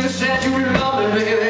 you said you loved me.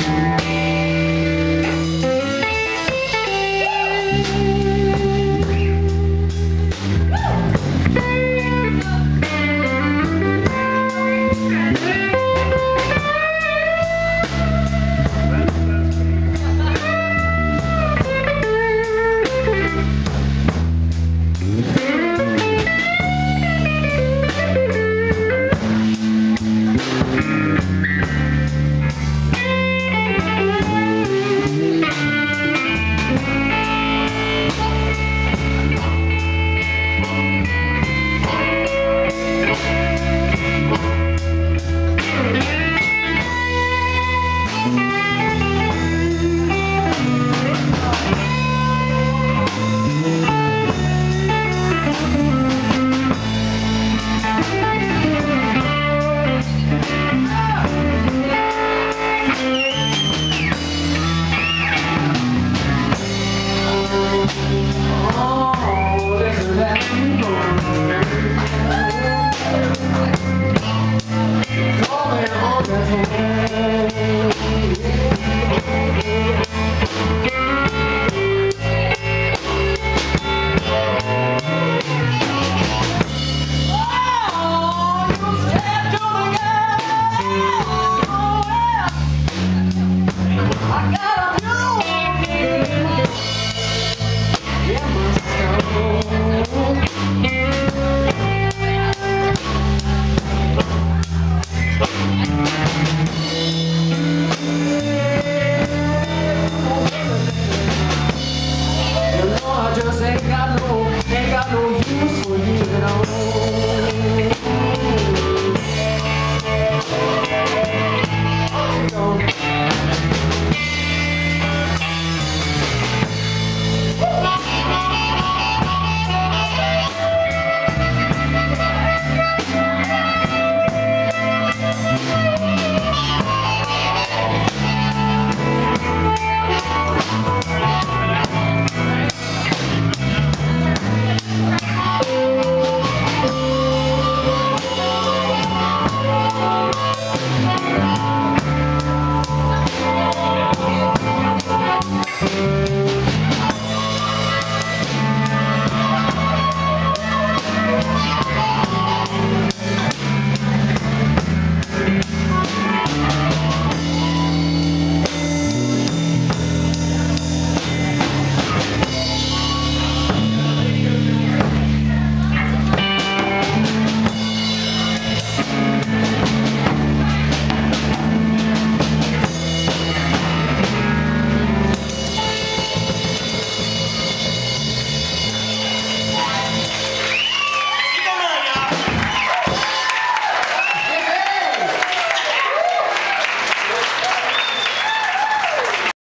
Yeah.